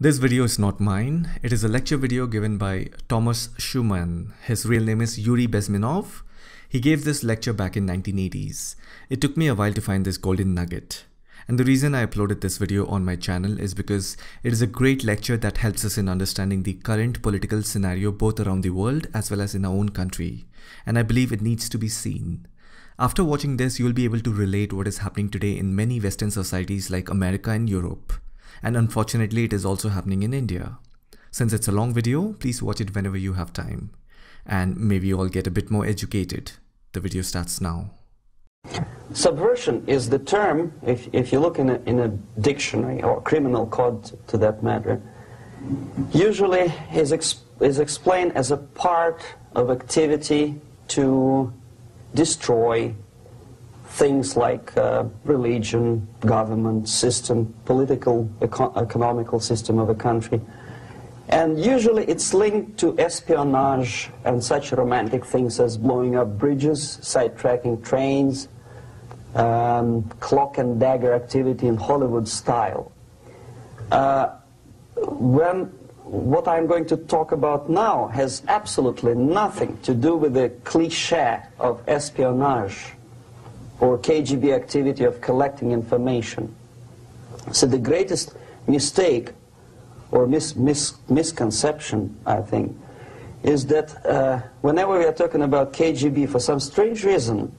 This video is not mine. It is a lecture video given by Thomas Schuman. His real name is Yuri Bezmenov. He gave this lecture back in 1980s. It took me a while to find this golden nugget. And the reason I uploaded this video on my channel is because it is a great lecture that helps us in understanding the current political scenario both around the world as well as in our own country. And I believe it needs to be seen. After watching this, you will be able to relate what is happening today in many Western societies like America and Europe. And unfortunately, it is also happening in India. Since it's a long video, please watch it whenever you have time. And maybe you all get a bit more educated. The video starts now. Subversion is the term, if, if you look in a, in a dictionary or criminal code to that matter, usually is, is explained as a part of activity to destroy things like uh, religion, government, system, political, eco economical system of a country. And usually it's linked to espionage and such romantic things as blowing up bridges, sidetracking trains, um, cloak and dagger activity in Hollywood style. Uh, when what I'm going to talk about now has absolutely nothing to do with the cliche of espionage or KGB activity of collecting information. So the greatest mistake or mis mis misconception, I think, is that uh, whenever we are talking about KGB, for some strange reason,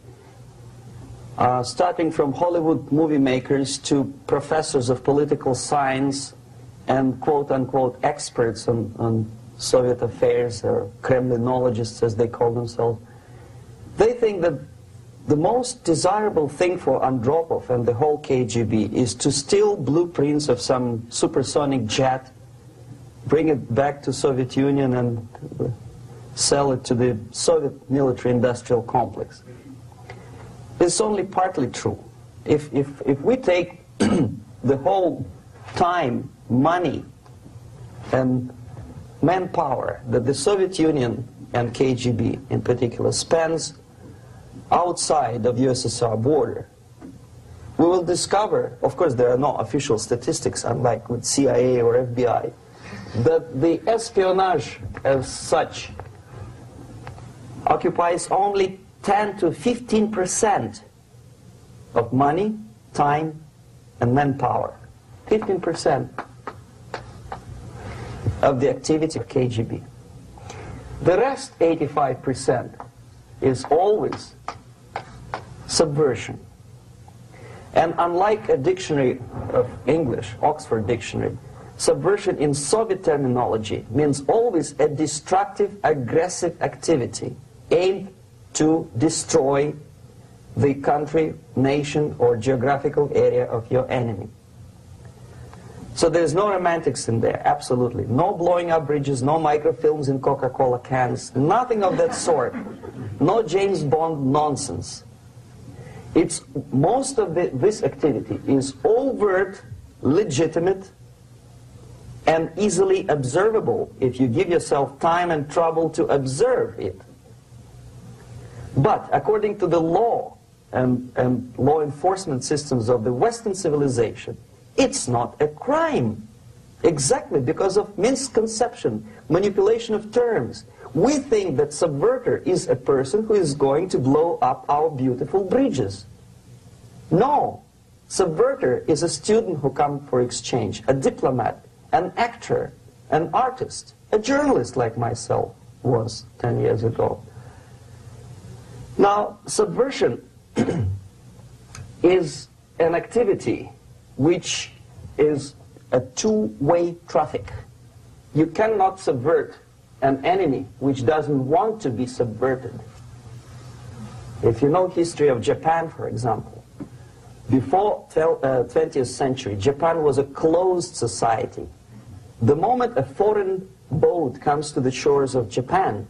uh, starting from Hollywood movie makers to professors of political science and quote-unquote experts on, on Soviet affairs, or Kremlinologists as they call themselves, they think that the most desirable thing for Andropov and the whole KGB is to steal blueprints of some supersonic jet, bring it back to Soviet Union and sell it to the Soviet military-industrial complex. It's only partly true. If, if, if we take the whole time, money, and manpower that the Soviet Union and KGB in particular spends outside of USSR border, we will discover, of course there are no official statistics unlike with CIA or FBI, that the espionage as such occupies only 10 to 15 percent of money, time, and manpower. 15 percent of the activity of KGB. The rest, 85 percent, is always subversion. And unlike a dictionary of English, Oxford Dictionary, subversion in Soviet terminology means always a destructive, aggressive activity aimed to destroy the country, nation, or geographical area of your enemy. So there's no romantics in there, absolutely. No blowing up bridges, no microfilms in Coca-Cola cans, nothing of that sort. No James Bond nonsense. It's most of the, this activity is overt, legitimate, and easily observable if you give yourself time and trouble to observe it. But according to the law and, and law enforcement systems of the Western civilization, it's not a crime. Exactly because of misconception, manipulation of terms. We think that subverter is a person who is going to blow up our beautiful bridges. No. Subverter is a student who comes for exchange, a diplomat, an actor, an artist, a journalist like myself was 10 years ago. Now, subversion is an activity which is a two-way traffic. You cannot subvert an enemy which doesn't want to be subverted. If you know history of Japan, for example, before 20th uh, century, Japan was a closed society. The moment a foreign boat comes to the shores of Japan,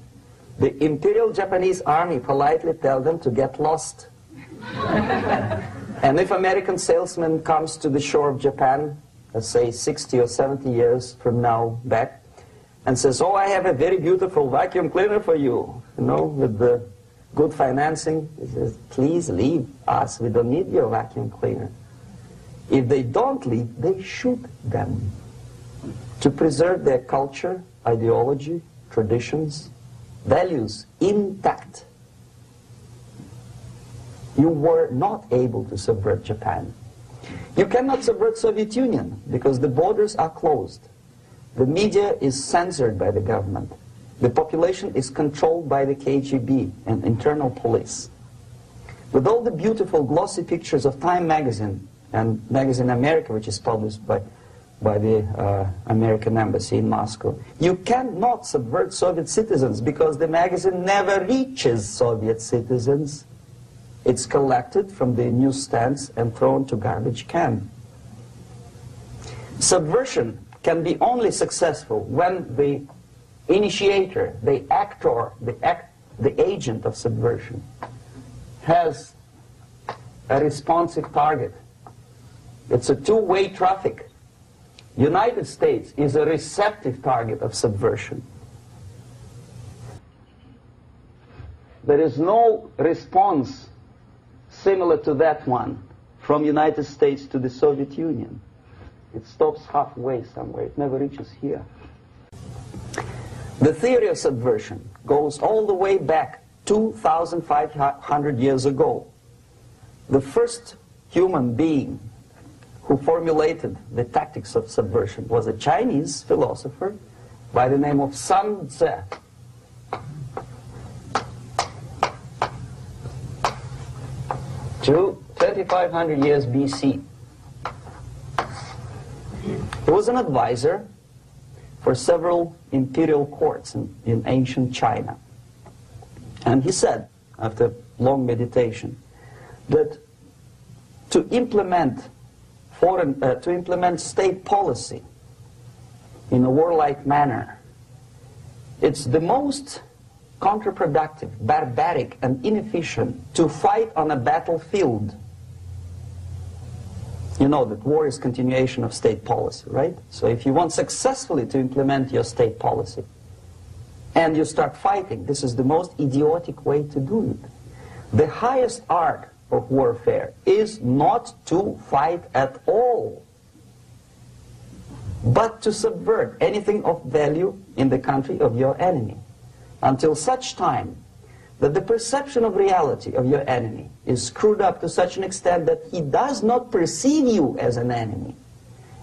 the Imperial Japanese Army politely tell them to get lost. and if American salesman comes to the shore of Japan, let's say 60 or 70 years from now back, and says, oh, I have a very beautiful vacuum cleaner for you, you know, with the good financing, he says, please leave us, we don't need your vacuum cleaner. If they don't leave, they shoot them. to preserve their culture, ideology, traditions, values intact. You were not able to subvert Japan. You cannot subvert Soviet Union because the borders are closed. The media is censored by the government. The population is controlled by the KGB and internal police. With all the beautiful glossy pictures of Time magazine and Magazine America, which is published by, by the uh, American Embassy in Moscow, you cannot subvert Soviet citizens because the magazine never reaches Soviet citizens. It's collected from the newsstands and thrown to garbage can. Subversion can be only successful when the initiator, the actor, the, act, the agent of subversion has a responsive target. It's a two-way traffic. United States is a receptive target of subversion. There is no response similar to that one from United States to the Soviet Union. It stops halfway somewhere. It never reaches here. The theory of subversion goes all the way back 2,500 years ago. The first human being who formulated the tactics of subversion was a Chinese philosopher by the name of Sun Tzu. To 2,500 years BC. He was an advisor for several imperial courts in, in ancient China. And he said, after long meditation, that to implement foreign, uh, to implement state policy in a warlike manner, it's the most counterproductive, barbaric, and inefficient to fight on a battlefield. You know that war is continuation of state policy, right? So if you want successfully to implement your state policy, and you start fighting, this is the most idiotic way to do it. The highest art of warfare is not to fight at all, but to subvert anything of value in the country of your enemy until such time that the perception of reality of your enemy is screwed up to such an extent that he does not perceive you as an enemy,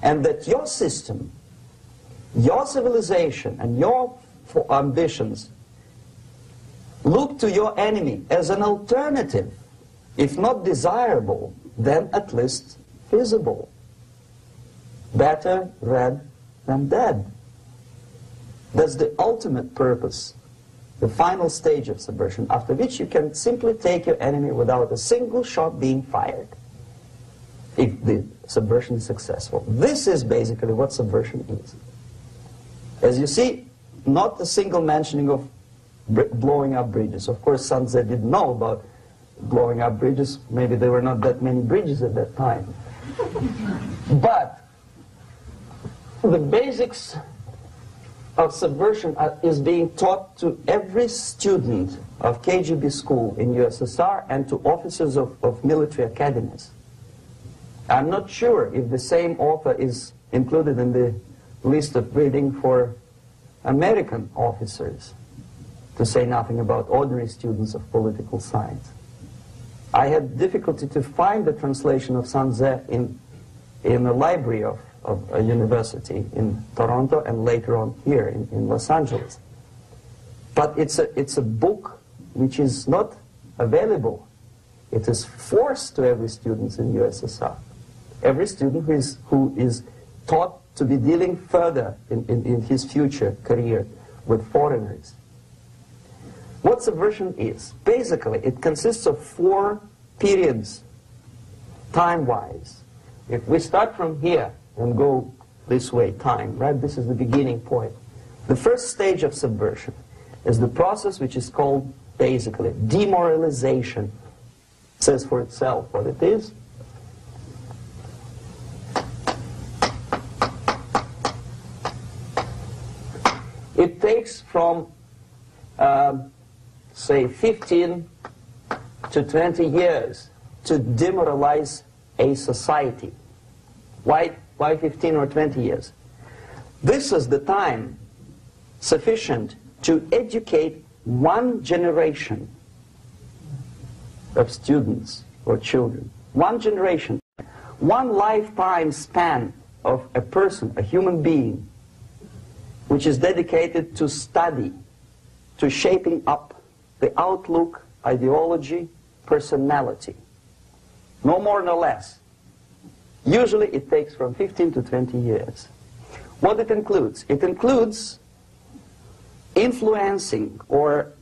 and that your system, your civilization, and your ambitions look to your enemy as an alternative, if not desirable, then at least feasible. Better red than dead. That's the ultimate purpose the final stage of subversion, after which you can simply take your enemy without a single shot being fired if the subversion is successful. This is basically what subversion is. As you see, not a single mentioning of blowing up bridges. Of course, Tzu didn't know about blowing up bridges. Maybe there were not that many bridges at that time. but the basics of subversion uh, is being taught to every student of KGB school in USSR and to officers of, of military academies. I'm not sure if the same author is included in the list of reading for American officers, to say nothing about ordinary students of political science. I had difficulty to find the translation of Sun Tzu in, in the library of of a university in Toronto and later on here in, in Los Angeles. But it's a, it's a book which is not available. It is forced to every student in USSR. Every student who is, who is taught to be dealing further in, in, in his future career with foreigners. What subversion is? Basically, it consists of four periods, time-wise. If we start from here, and go this way, time, right? This is the beginning point. The first stage of subversion is the process which is called basically demoralization. It says for itself what it is. It takes from, um, say, 15 to 20 years to demoralize a society. Why why 15 or 20 years? This is the time sufficient to educate one generation of students or children. One generation. One lifetime span of a person, a human being, which is dedicated to study, to shaping up the outlook, ideology, personality. No more, no less. Usually it takes from 15 to 20 years. What it includes? It includes influencing or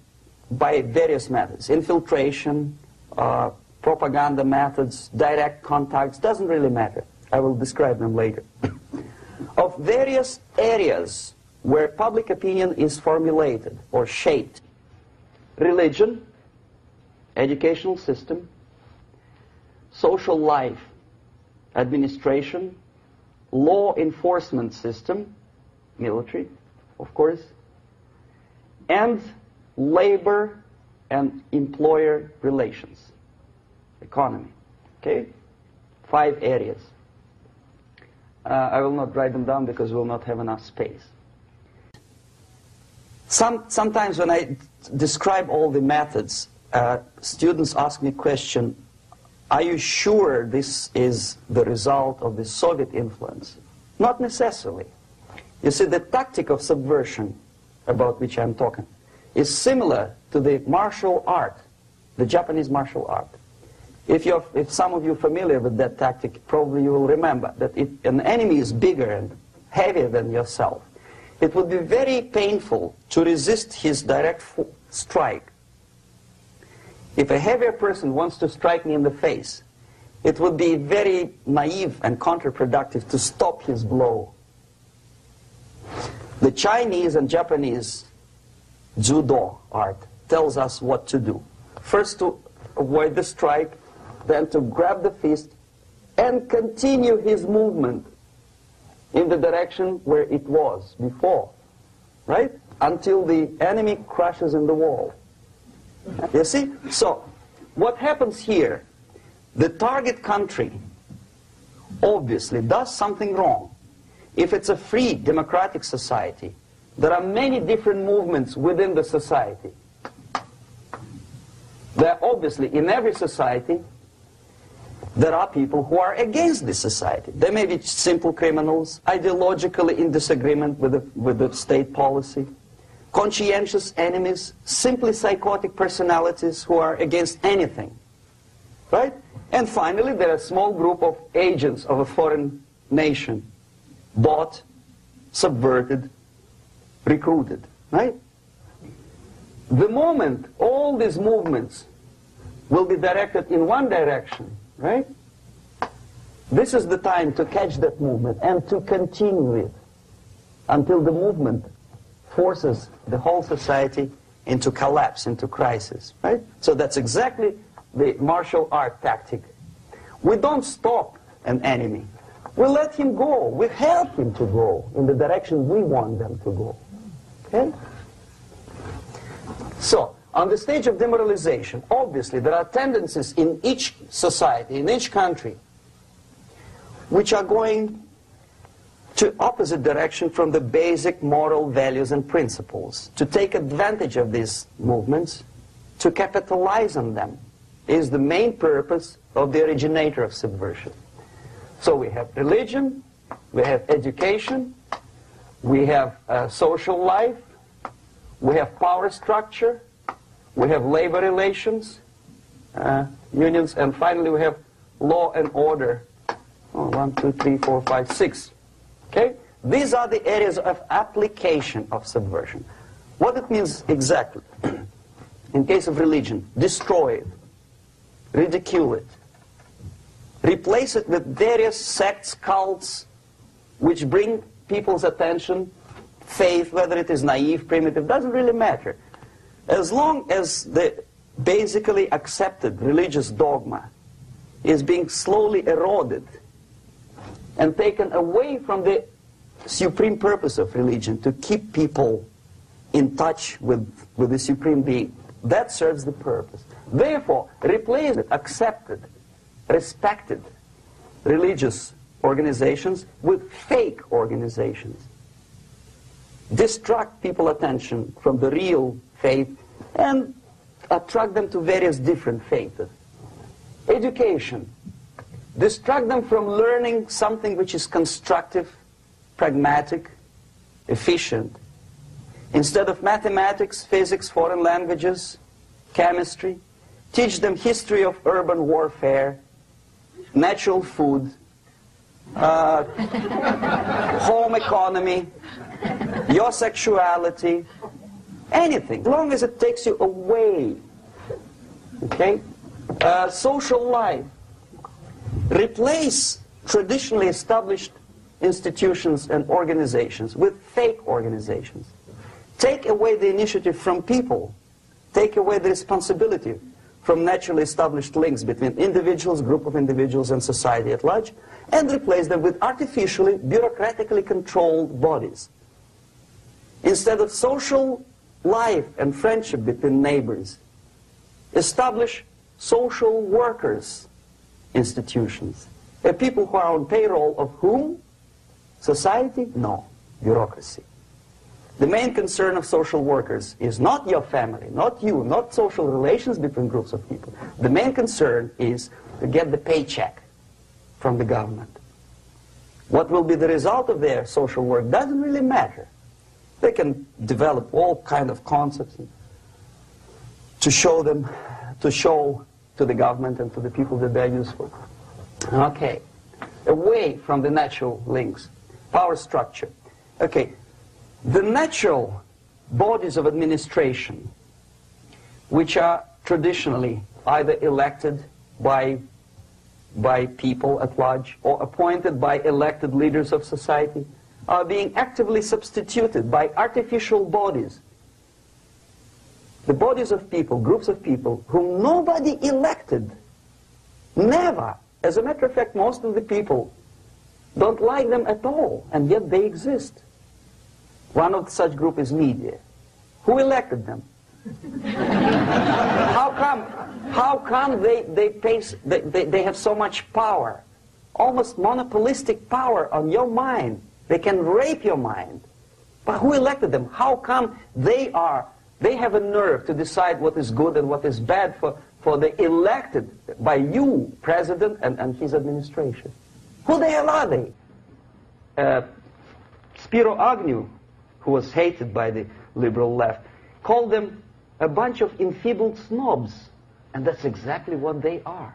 by various methods, infiltration, uh, propaganda methods, direct contacts, doesn't really matter. I will describe them later. of various areas where public opinion is formulated or shaped. Religion, educational system, social life, administration, law enforcement system, military, of course, and labor and employer relations, economy. Okay? Five areas. Uh, I will not write them down because we will not have enough space. Some, sometimes when I describe all the methods, uh, students ask me question, are you sure this is the result of the Soviet influence? Not necessarily. You see, the tactic of subversion about which I'm talking is similar to the martial art, the Japanese martial art. If, you're, if some of you are familiar with that tactic, probably you will remember that if an enemy is bigger and heavier than yourself, it would be very painful to resist his direct strike. If a heavier person wants to strike me in the face, it would be very naive and counterproductive to stop his blow. The Chinese and Japanese judo art tells us what to do. First to avoid the strike, then to grab the fist and continue his movement in the direction where it was before, right? Until the enemy crashes in the wall. You see? So, what happens here? The target country obviously does something wrong. If it's a free democratic society, there are many different movements within the society. There obviously, in every society, there are people who are against this society. They may be simple criminals, ideologically in disagreement with the, with the state policy, conscientious enemies, simply psychotic personalities who are against anything. Right? And finally, there are a small group of agents of a foreign nation, bought, subverted, recruited. Right? The moment all these movements will be directed in one direction, right? This is the time to catch that movement and to continue it until the movement forces the whole society into collapse, into crisis, right? So that's exactly the martial art tactic. We don't stop an enemy. We let him go. We help him to go in the direction we want them to go. Okay? So, on the stage of demoralization, obviously there are tendencies in each society, in each country, which are going to opposite direction from the basic moral values and principles. To take advantage of these movements, to capitalize on them, is the main purpose of the originator of subversion. So we have religion, we have education, we have uh, social life, we have power structure, we have labor relations, uh, unions, and finally we have law and order. Oh, one, two, three, four, five, six. Okay? These are the areas of application of subversion. What it means exactly, in case of religion, destroy it, ridicule it, replace it with various sects, cults, which bring people's attention, faith, whether it is naive, primitive, doesn't really matter. As long as the basically accepted religious dogma is being slowly eroded and taken away from the supreme purpose of religion to keep people in touch with, with the supreme being. That serves the purpose. Therefore, replace it, accepted, respected religious organizations with fake organizations. distract people attention from the real faith and attract them to various different faiths. Education. Distract them from learning something which is constructive, pragmatic, efficient. Instead of mathematics, physics, foreign languages, chemistry, teach them history of urban warfare, natural food, uh, home economy, your sexuality, anything, as long as it takes you away. Okay? Uh, social life. Replace traditionally established institutions and organizations with fake organizations. Take away the initiative from people. Take away the responsibility from naturally established links between individuals, group of individuals, and society at large, and replace them with artificially, bureaucratically controlled bodies. Instead of social life and friendship between neighbors, establish social workers institutions. A people who are on payroll of whom? Society? No. Bureaucracy. The main concern of social workers is not your family, not you, not social relations between groups of people. The main concern is to get the paycheck from the government. What will be the result of their social work doesn't really matter. They can develop all kind of concepts to show them, to show to the government and to the people that they're useful. Okay, away from the natural links, power structure. Okay, the natural bodies of administration, which are traditionally either elected by, by people at large or appointed by elected leaders of society, are being actively substituted by artificial bodies. The bodies of people, groups of people, whom nobody elected. Never. As a matter of fact, most of the people don't like them at all, and yet they exist. One of such group is media. Who elected them? how come, how come they, they, pace, they, they, they have so much power? Almost monopolistic power on your mind. They can rape your mind. But who elected them? How come they are, they have a nerve to decide what is good and what is bad for, for the elected by you, president, and, and his administration? Who the hell are they? Uh, Spiro Agnew, who was hated by the liberal left, called them a bunch of enfeebled snobs. And that's exactly what they are.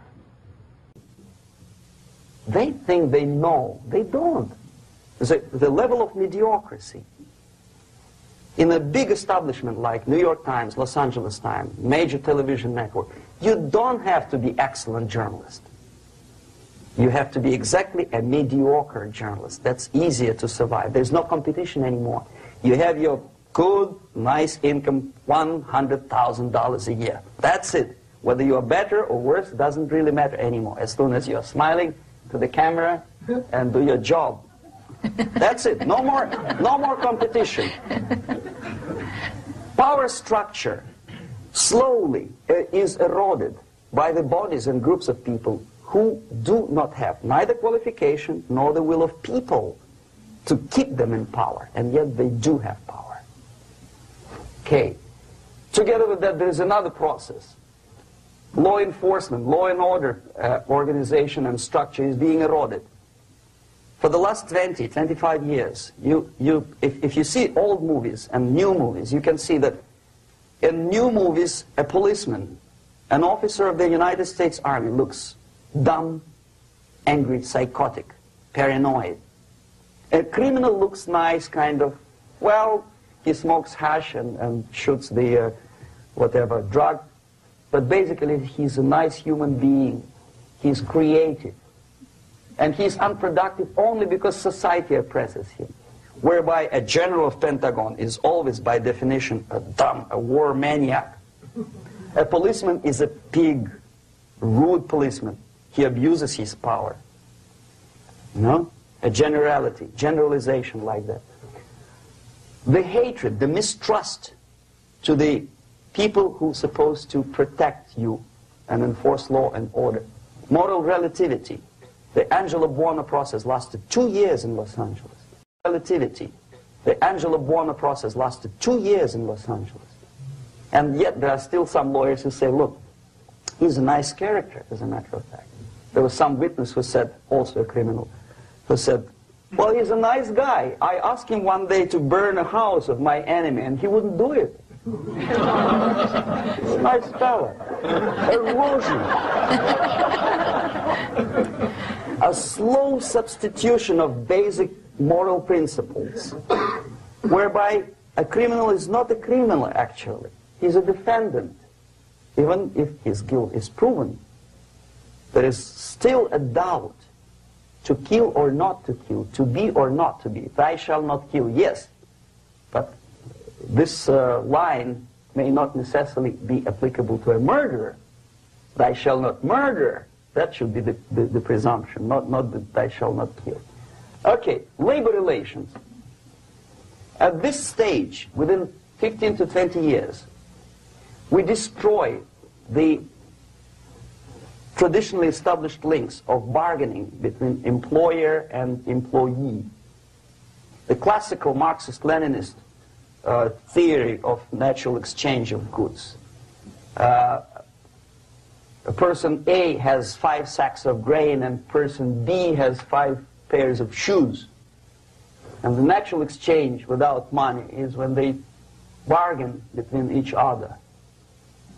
They think they know. They don't the, the level of mediocrity in a big establishment like New York Times, Los Angeles Times, major television network, you don't have to be excellent journalist. You have to be exactly a mediocre journalist. That's easier to survive. There's no competition anymore. You have your good, nice income, $100,000 a year. That's it. Whether you are better or worse doesn't really matter anymore. As soon as you're smiling to the camera and do your job, that's it. No more, no more competition. Power structure slowly uh, is eroded by the bodies and groups of people who do not have neither qualification nor the will of people to keep them in power, and yet they do have power. Okay. Together with that, there is another process. Law enforcement, law and order uh, organization and structure is being eroded. For the last 20, 25 years, you, you, if, if you see old movies and new movies, you can see that in new movies, a policeman, an officer of the United States Army looks dumb, angry, psychotic, paranoid. A criminal looks nice, kind of, well, he smokes hash and, and shoots the, uh, whatever, drug. But basically, he's a nice human being. He's creative. And he's unproductive only because society oppresses him. Whereby a general of Pentagon is always, by definition, a dumb, a war maniac. A policeman is a pig, rude policeman. He abuses his power. No? A generality, generalization like that. The hatred, the mistrust to the people who are supposed to protect you and enforce law and order. Moral relativity, the Angelo Buono process lasted two years in Los Angeles. Relativity. The Angelo Buono process lasted two years in Los Angeles. And yet there are still some lawyers who say, look, he's a nice character, as a matter of fact. There was some witness who said, also a criminal, who said, well, he's a nice guy. I asked him one day to burn a house of my enemy, and he wouldn't do it. nice fella. Erosion. A slow substitution of basic moral principles, whereby a criminal is not a criminal, actually. He's a defendant. Even if his guilt is proven, there is still a doubt to kill or not to kill, to be or not to be. Thou shalt not kill, yes. But this uh, line may not necessarily be applicable to a murderer. Thou shalt not murder. That should be the, the, the presumption, not, not that thou shalt not kill. Okay, labor relations. At this stage, within 15 to 20 years, we destroy the traditionally established links of bargaining between employer and employee. The classical Marxist-Leninist uh, theory of natural exchange of goods. Uh, person A has five sacks of grain and person B has five pairs of shoes. And the natural exchange without money is when they bargain between each other.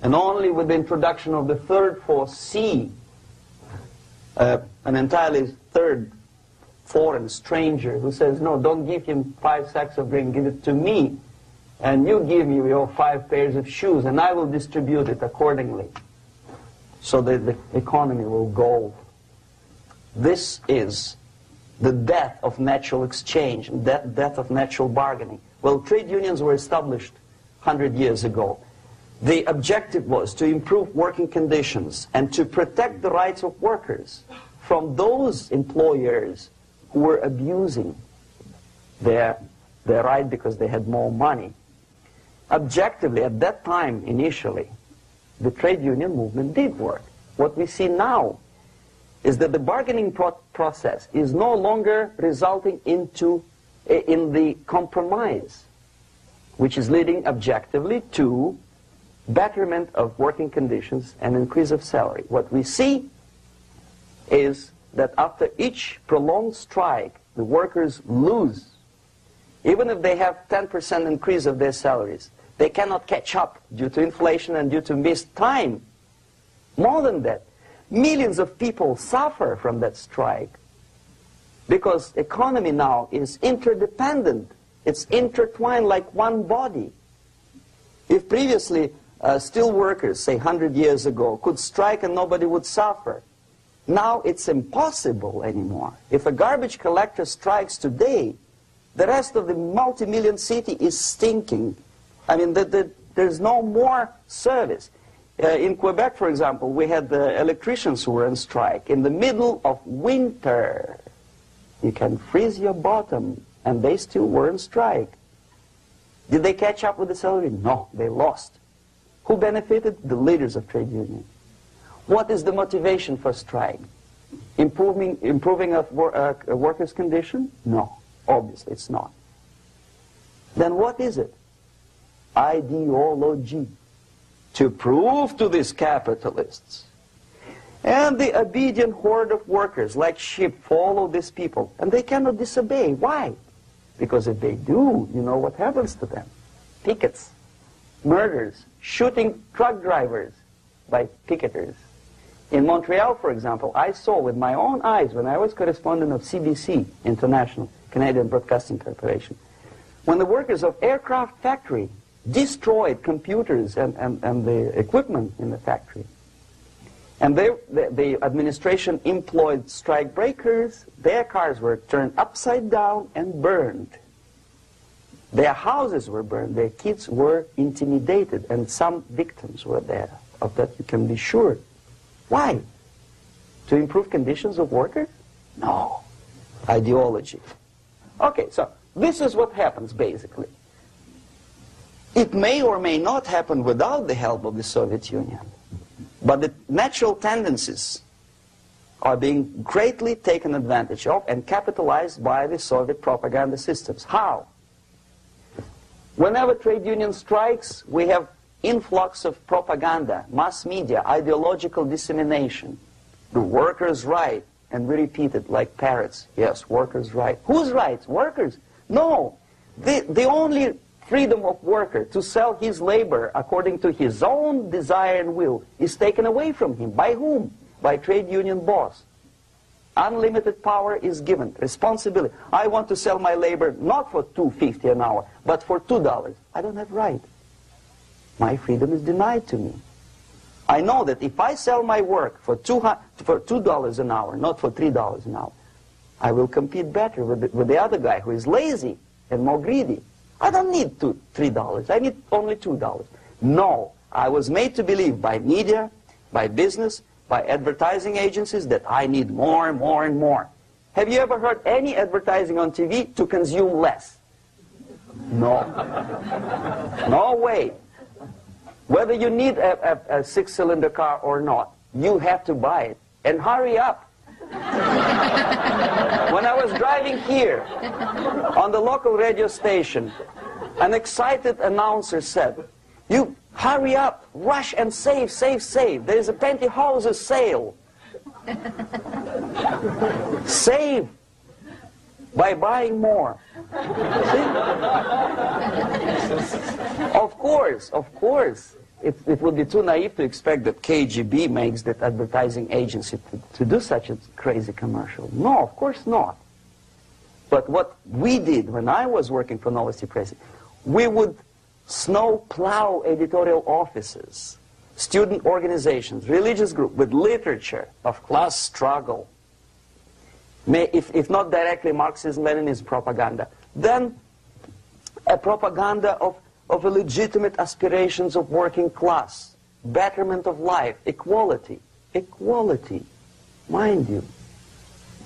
And only with the introduction of the third force, C, uh, an entirely third foreign stranger who says, no, don't give him five sacks of grain, give it to me. And you give me your five pairs of shoes, and I will distribute it accordingly. So that the economy will go. This is the death of natural exchange, death, death of natural bargaining. Well, trade unions were established 100 years ago. The objective was to improve working conditions and to protect the rights of workers from those employers who were abusing their, their right because they had more money. Objectively, at that time, initially, the trade union movement did work. What we see now is that the bargaining pro process is no longer resulting into eh, in the compromise, which is leading objectively to betterment of working conditions and increase of salary. What we see is that after each prolonged strike, the workers lose. Even if they have 10% increase of their salaries, they cannot catch up due to inflation and due to missed time. More than that, millions of people suffer from that strike because economy now is interdependent. It's intertwined like one body. If previously uh, steel workers, say 100 years ago, could strike and nobody would suffer. Now it's impossible anymore. If a garbage collector strikes today, the rest of the multi-million city is stinking. I mean, the, the, there's no more service. Uh, in Quebec, for example, we had the electricians who were on strike in the middle of winter. You can freeze your bottom, and they still were on strike. Did they catch up with the salary? No, they lost. Who benefited? The leaders of trade unions. What is the motivation for strike? Improving, improving a, uh, a worker's condition? No, obviously it's not. Then what is it? Ideology. To prove to these capitalists. And the obedient horde of workers, like sheep, follow these people. And they cannot disobey. Why? Because if they do, you know what happens to them? Pickets, murders, shooting truck drivers by picketers. In Montreal, for example, I saw with my own eyes when I was correspondent of CBC International, Canadian Broadcasting Corporation, when the workers of aircraft factory destroyed computers and, and, and the equipment in the factory. And they, the, the administration employed strike breakers. Their cars were turned upside down and burned. Their houses were burned. Their kids were intimidated. And some victims were there. Of that you can be sure. Why? To improve conditions of workers? No. Ideology. Okay, so this is what happens basically. It may or may not happen without the help of the Soviet Union. But the natural tendencies are being greatly taken advantage of and capitalized by the Soviet propaganda systems. How? Whenever trade union strikes, we have influx of propaganda, mass media, ideological dissemination. The workers' right, and we repeat it like parrots. Yes, workers' right. Whose rights? Workers? No. The, the only freedom of worker to sell his labor according to his own desire and will is taken away from him. By whom? By trade union boss. Unlimited power is given. Responsibility. I want to sell my labor not for two fifty an hour, but for $2. I don't have right. My freedom is denied to me. I know that if I sell my work for two for two dollars an hour, not for three dollars an hour, I will compete better with the, with the other guy who is lazy and more greedy. I don't need two, three dollars. I need only two dollars. No, I was made to believe by media, by business, by advertising agencies that I need more and more and more. Have you ever heard any advertising on TV to consume less? No. No way. Whether you need a, a, a six-cylinder car or not, you have to buy it. And hurry up. When I was driving here on the local radio station, an excited announcer said, you hurry up, rush and save, save, save. There is a pantyhose sale. save by buying more. of course, of course. It, it would be too naive to expect that KGB makes that advertising agency to, to do such a crazy commercial. No, of course not. But what we did when I was working for Novosti Press, we would snow plow editorial offices, student organizations, religious groups with literature of class struggle, may, if, if not directly Marxism-Leninism propaganda, then a propaganda of, of a legitimate aspirations of working class, betterment of life, equality. Equality, mind you.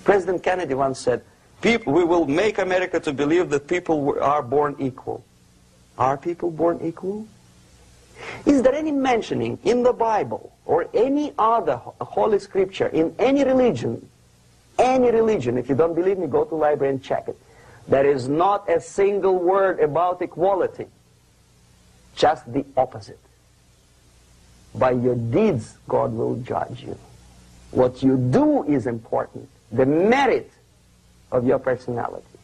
President Kennedy once said, people, we will make America to believe that people are born equal. Are people born equal? Is there any mentioning in the Bible or any other holy scripture in any religion any religion, if you don't believe me, go to library and check it. There is not a single word about equality. Just the opposite. By your deeds, God will judge you. What you do is important. The merit of your personality.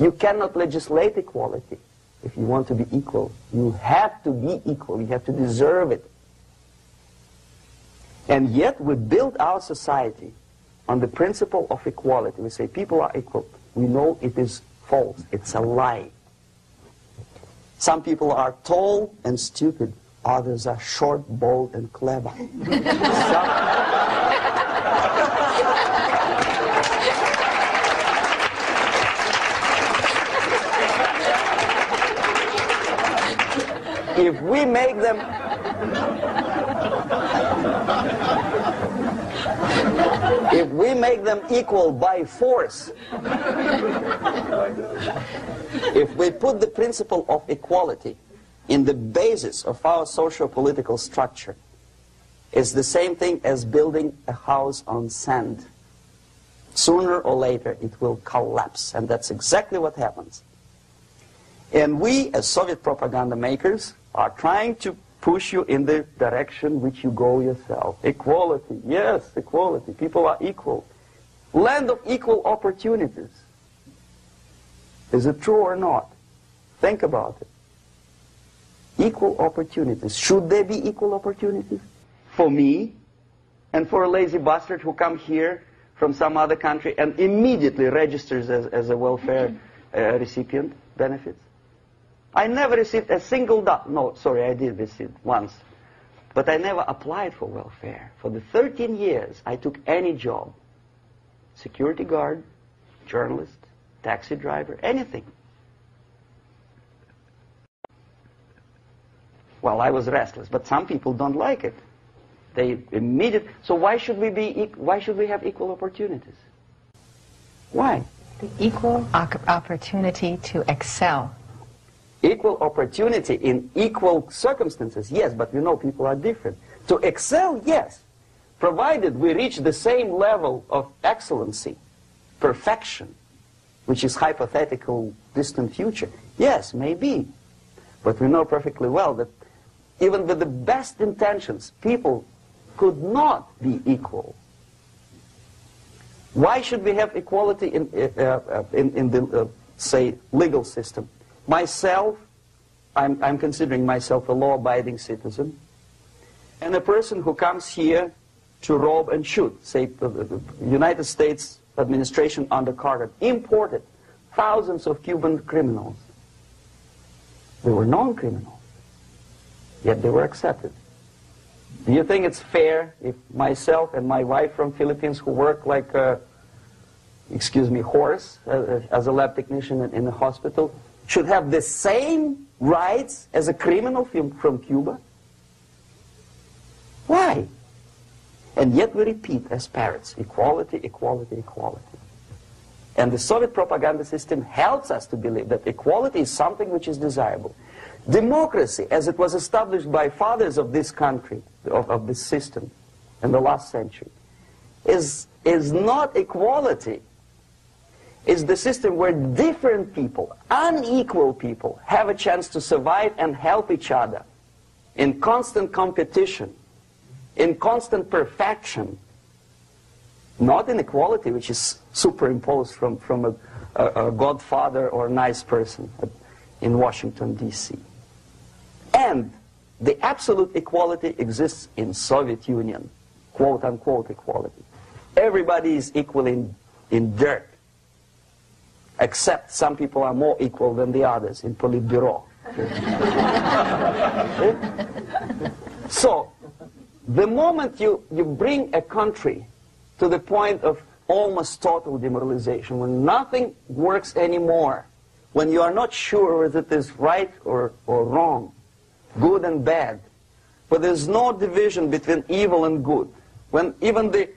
You cannot legislate equality if you want to be equal. You have to be equal. You have to deserve it. And yet we build our society on the principle of equality. We say people are equal. We know it is false. It's a lie. Some people are tall and stupid. Others are short, bold, and clever. if we make them if we make them equal by force, if we put the principle of equality in the basis of our socio-political structure, it's the same thing as building a house on sand. Sooner or later, it will collapse, and that's exactly what happens. And we, as Soviet propaganda makers, are trying to push you in the direction which you go yourself. Equality, yes, equality. People are equal. Land of equal opportunities. Is it true or not? Think about it. Equal opportunities. Should there be equal opportunities? For me and for a lazy bastard who come here from some other country and immediately registers as, as a welfare uh, recipient benefits? I never received a single dollar. No, sorry, I did receive once. But I never applied for welfare. For the 13 years, I took any job. Security guard, journalist, taxi driver, anything. Well, I was restless, but some people don't like it. They immediately. So why should we be? Why should we have equal opportunities? Why? The equal opportunity to excel Equal opportunity in equal circumstances, yes, but we know people are different. To excel, yes, provided we reach the same level of excellency, perfection, which is hypothetical distant future. Yes, maybe. But we know perfectly well that even with the best intentions, people could not be equal. Why should we have equality in, uh, uh, in, in, the, uh, say, legal system? Myself, I'm, I'm considering myself a law-abiding citizen, and a person who comes here to rob and shoot, say, the United States administration under Carter, imported thousands of Cuban criminals. They were non-criminals, yet they were accepted. Do you think it's fair if myself and my wife from Philippines who work like a, excuse me, horse as a lab technician in, in a hospital should have the same rights as a criminal from, from Cuba? Why? And yet we repeat as parrots, equality, equality, equality. And the Soviet propaganda system helps us to believe that equality is something which is desirable. Democracy, as it was established by fathers of this country, of, of this system in the last century, is, is not equality. It's the system where different people, unequal people, have a chance to survive and help each other in constant competition, in constant perfection, not inequality, which is superimposed from, from a, a, a godfather or a nice person in Washington, D.C. And the absolute equality exists in Soviet Union, quote unquote equality. Everybody is equal in, in dirt, except some people are more equal than the others in Politburo. Eh? so, the moment you, you bring a country to the point of almost total demoralization, when nothing works anymore, when you are not sure whether it is right or, or wrong, good and bad. But there's no division between evil and good. When even the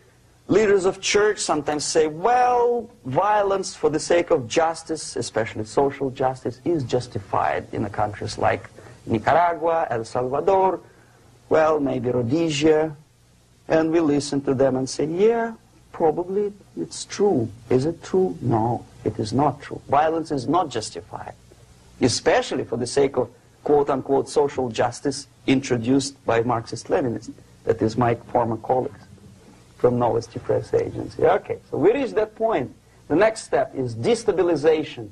leaders of church sometimes say, well, violence for the sake of justice, especially social justice, is justified in the countries like Nicaragua, El Salvador, well, maybe Rhodesia. And we listen to them and say, yeah, probably it's true. Is it true? No, it is not true. Violence is not justified, especially for the sake of quote-unquote social justice introduced by Marxist-Leninists, that is my former colleagues from Novosti Press Agency. Okay, so we reached that point. The next step is destabilization.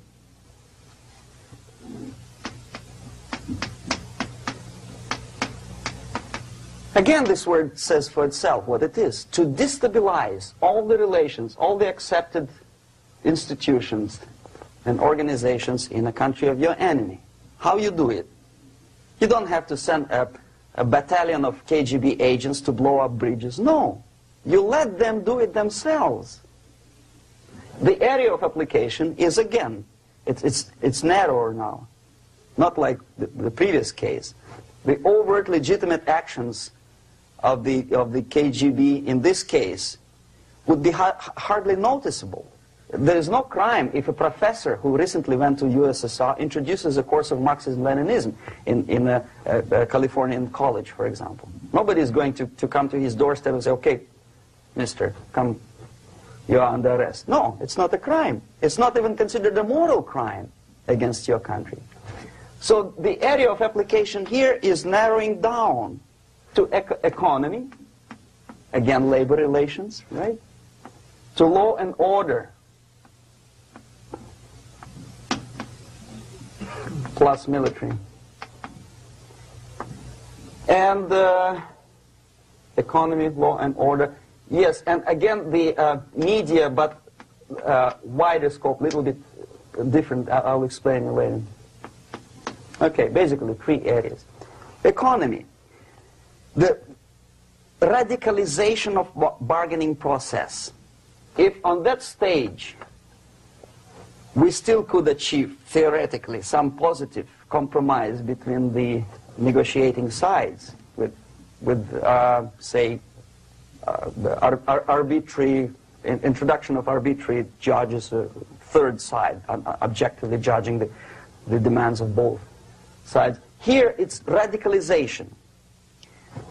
Again, this word says for itself what it is. To destabilize all the relations, all the accepted institutions and organizations in a country of your enemy. How you do it? You don't have to send a, a battalion of KGB agents to blow up bridges. No. You let them do it themselves. The area of application is, again, it's, it's, it's narrower now. Not like the, the previous case. The overt legitimate actions of the, of the KGB in this case would be ha hardly noticeable. There is no crime if a professor who recently went to USSR introduces a course of Marxism-Leninism in, in a, a, a, Californian college, for example. Nobody is going to, to come to his doorstep and say, okay, mister, come, you are under arrest. No, it's not a crime. It's not even considered a moral crime against your country. So the area of application here is narrowing down to ec economy, again, labor relations, right? To law and order, plus military. And uh, economy, law, and order. Yes, and again, the uh, media, but uh, wider scope, a little bit different. I'll explain later. Okay, basically three areas. Economy. The radicalization of bargaining process. If on that stage we still could achieve, theoretically, some positive compromise between the negotiating sides with, with uh, say, uh, ar ar arbitrary, in introduction of arbitrary judges, a third side, uh, objectively judging the, the demands of both sides. Here it's radicalization.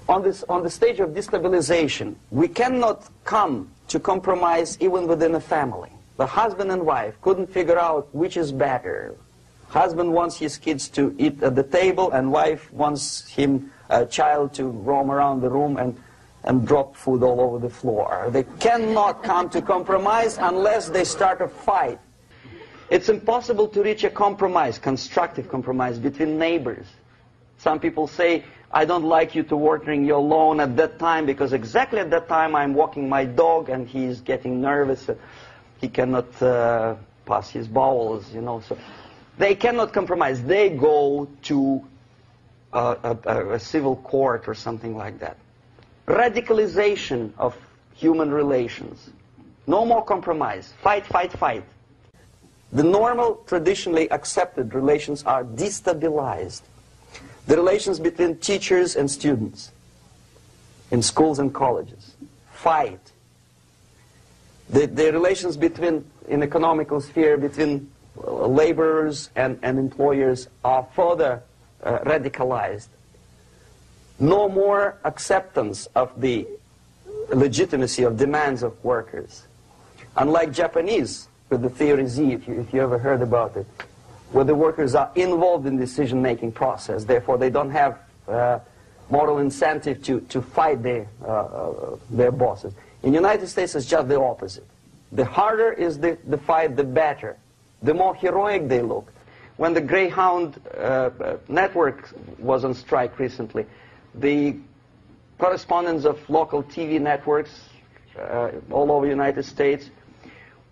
On, this, on the stage of destabilization, we cannot come to compromise even within a family the husband and wife couldn't figure out which is better, Husband wants his kids to eat at the table, and wife wants him, a child, to roam around the room and, and drop food all over the floor. They cannot come to compromise unless they start a fight. It's impossible to reach a compromise, constructive compromise, between neighbors. Some people say, I don't like you to watering your lawn at that time because exactly at that time I'm walking my dog and he's getting nervous. He cannot uh, pass his bowels, you know. So they cannot compromise. They go to a, a, a civil court or something like that. Radicalization of human relations. No more compromise. Fight, fight, fight. The normal, traditionally accepted relations are destabilized. The relations between teachers and students in schools and colleges. Fight. The, the relations between, in economical sphere, between laborers and, and employers are further uh, radicalized. No more acceptance of the legitimacy of demands of workers. Unlike Japanese, with the theory Z, if you, if you ever heard about it, where the workers are involved in decision-making process, therefore they don't have uh, moral incentive to, to fight their, uh, uh their bosses. In the United States, it's just the opposite. The harder is the, the fight, the better the more heroic they look. When the Greyhound uh, uh, network was on strike recently, the correspondents of local TV networks uh, all over the United States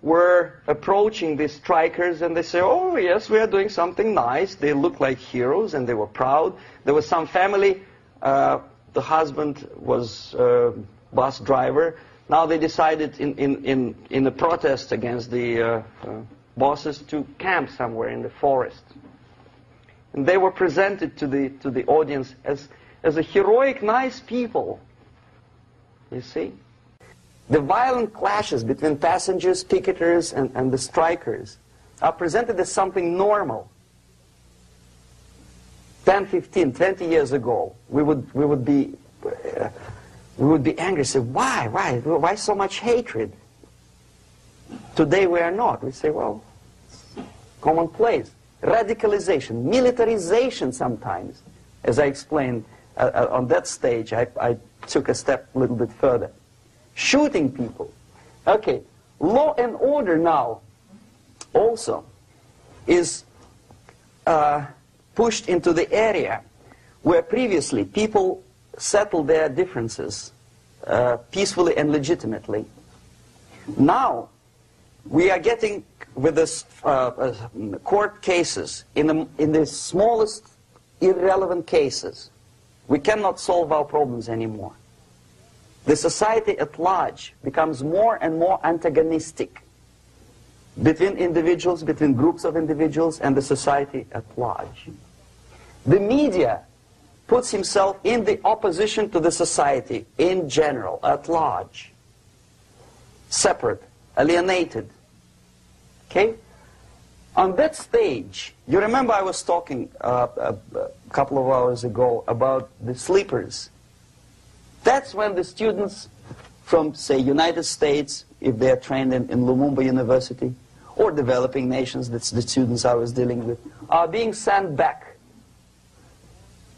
were approaching the strikers and they say, oh yes, we are doing something nice. They look like heroes and they were proud. There was some family, uh, the husband was a bus driver. Now they decided in, in, in, in a protest against the uh, uh bosses to camp somewhere in the forest. And they were presented to the, to the audience as, as a heroic, nice people. You see? The violent clashes between passengers, picketers, and, and the strikers are presented as something normal. 10, 15, 20 years ago, we would, we would be, uh, we would be angry, say, why, why, why so much hatred? Today we are not. We say, well, it's commonplace. Radicalization, militarization sometimes. As I explained uh, uh, on that stage, I, I took a step a little bit further. Shooting people. Okay, law and order now also is uh, pushed into the area where previously people settled their differences uh, peacefully and legitimately. Now we are getting with this uh, uh, court cases in the, in the smallest irrelevant cases we cannot solve our problems anymore the society at large becomes more and more antagonistic between individuals between groups of individuals and the society at large the media puts himself in the opposition to the society in general at large separate alienated. Okay? On that stage, you remember I was talking uh, a, a couple of hours ago about the sleepers. That's when the students from, say, United States, if they're trained in, in Lumumba University, or developing nations, that's the students I was dealing with, are being sent back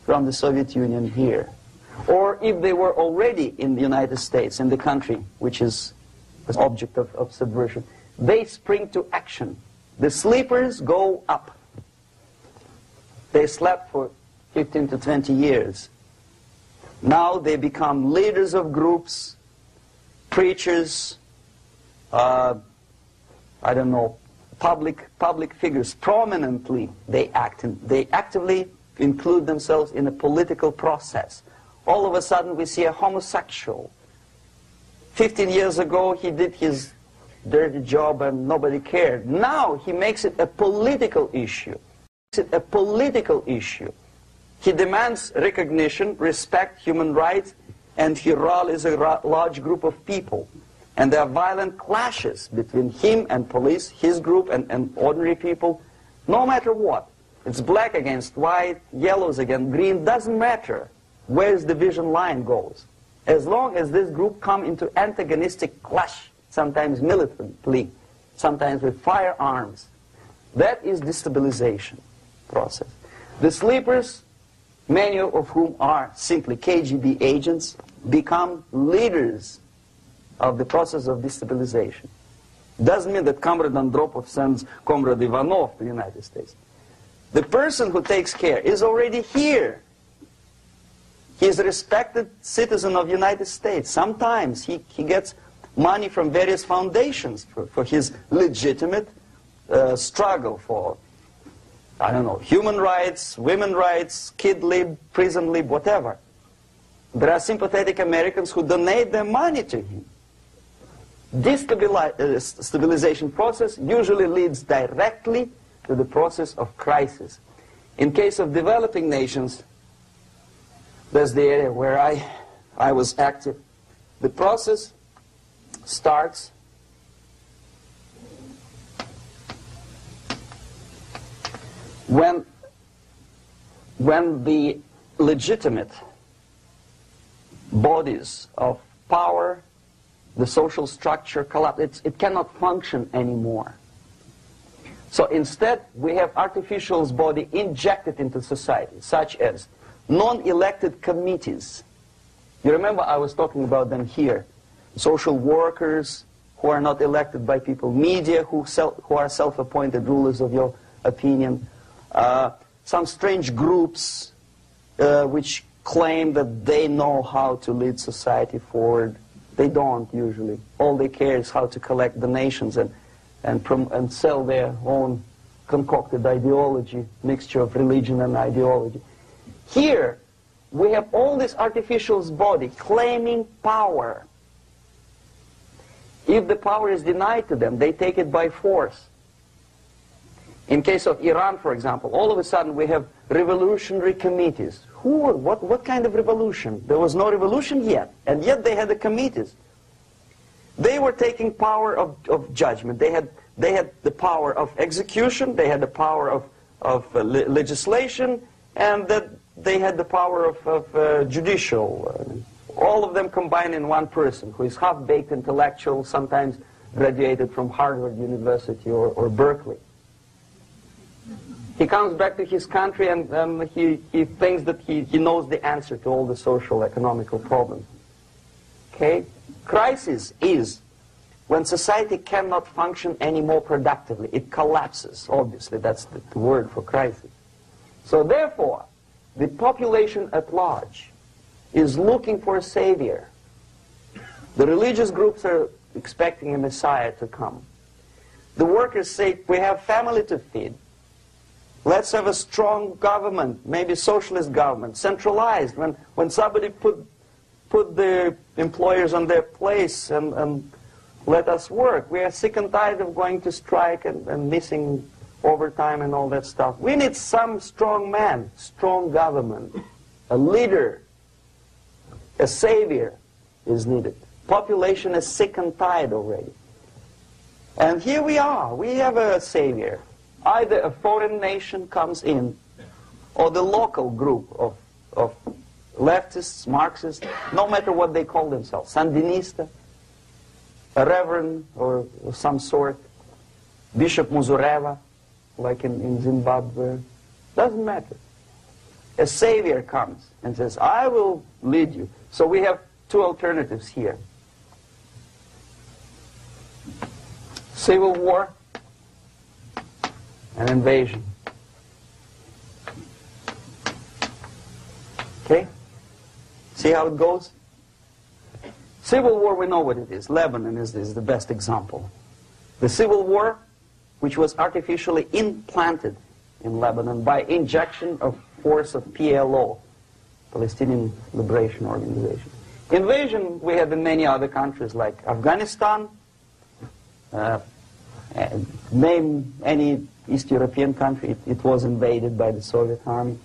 from the Soviet Union here. Or if they were already in the United States, in the country which is the object of, of subversion, they spring to action. The sleepers go up. They slept for 15 to 20 years. Now they become leaders of groups, preachers, uh, I don't know, public, public figures. Prominently they act. In, they actively include themselves in a political process. All of a sudden we see a homosexual 15 years ago, he did his dirty job and nobody cared. Now he makes it a political issue. It a political issue. He demands recognition, respect, human rights, and he rallies a large group of people. And there are violent clashes between him and police, his group and, and ordinary people, no matter what. It's black against white, yellows against green, doesn't matter where the division line goes. As long as this group come into antagonistic clash, sometimes militantly, sometimes with firearms, that is destabilization. process. The sleepers, many of whom are simply KGB agents, become leaders of the process of destabilization. Doesn't mean that Comrade Andropov sends Comrade Ivanov to the United States. The person who takes care is already here. He is a respected citizen of the United States. Sometimes he, he gets money from various foundations for, for his legitimate uh, struggle for, I don't know, human rights, women rights, kid lib, prison lib, whatever. There are sympathetic Americans who donate their money to him. This uh, stabilization process usually leads directly to the process of crisis. In case of developing nations, that's the area where I, I was active. The process starts when, when the legitimate bodies of power, the social structure collapse, it cannot function anymore. So instead, we have artificial body injected into society, such as non-elected committees. You remember I was talking about them here. Social workers who are not elected by people, media who, who are self-appointed rulers of your opinion, uh, some strange groups uh, which claim that they know how to lead society forward. They don't usually. All they care is how to collect donations and, and, and sell their own concocted ideology, mixture of religion and ideology. Here, we have all this artificial body claiming power. If the power is denied to them, they take it by force. In case of Iran, for example, all of a sudden we have revolutionary committees. Who, what, what kind of revolution? There was no revolution yet, and yet they had the committees. They were taking power of, of judgment. They had, they had the power of execution, they had the power of, of uh, le legislation, and that they had the power of, of uh, judicial. All of them combined in one person, who is half-baked intellectual, sometimes graduated from Harvard University or, or Berkeley. He comes back to his country and um, he, he thinks that he, he knows the answer to all the social, economical problems. Okay? Crisis is when society cannot function any more productively. It collapses, obviously. That's the, the word for crisis. So therefore, the population at large is looking for a savior. The religious groups are expecting a messiah to come. The workers say, we have family to feed. Let's have a strong government, maybe socialist government, centralized. When, when somebody put, put the employers on their place and, and let us work. We are sick and tired of going to strike and, and missing overtime and all that stuff. We need some strong man, strong government, a leader, a savior is needed. Population is sick and tired already. And here we are. We have a savior. Either a foreign nation comes in, or the local group of, of leftists, Marxists, no matter what they call themselves, Sandinista, a reverend or some sort, Bishop Muzorewa, like in, in Zimbabwe, doesn't matter. A savior comes and says, I will lead you. So we have two alternatives here. Civil war an invasion. Okay? See how it goes? Civil war, we know what it is. Lebanon is, is the best example. The civil war, which was artificially implanted in Lebanon by injection of force of PLO, Palestinian Liberation Organization. Invasion we have in many other countries like Afghanistan, uh, name any East European country, it, it was invaded by the Soviet army.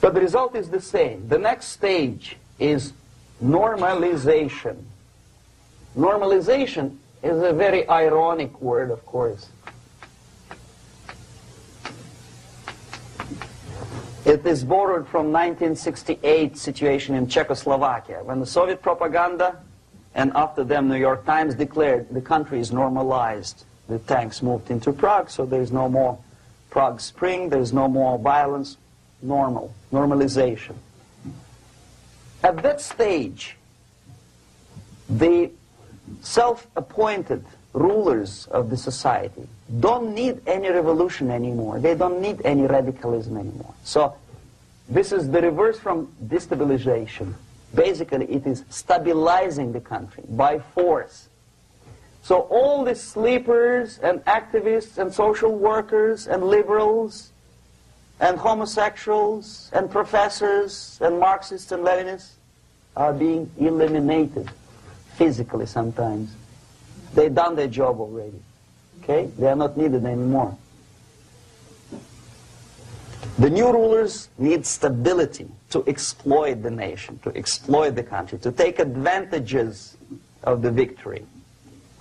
But the result is the same. The next stage is normalization. Normalization is a very ironic word, of course. It is borrowed from 1968 situation in Czechoslovakia, when the Soviet propaganda and after them New York Times declared the country is normalized the tanks moved into Prague, so there is no more Prague Spring, there's no more violence, normal, normalization. At that stage, the self-appointed rulers of the society don't need any revolution anymore. They don't need any radicalism anymore. So this is the reverse from destabilization. Basically, it is stabilizing the country by force. So all the sleepers and activists and social workers and liberals and homosexuals and professors and Marxists and Leninists are being eliminated physically sometimes. They've done their job already. Okay? They are not needed anymore. The new rulers need stability to exploit the nation, to exploit the country, to take advantages of the victory.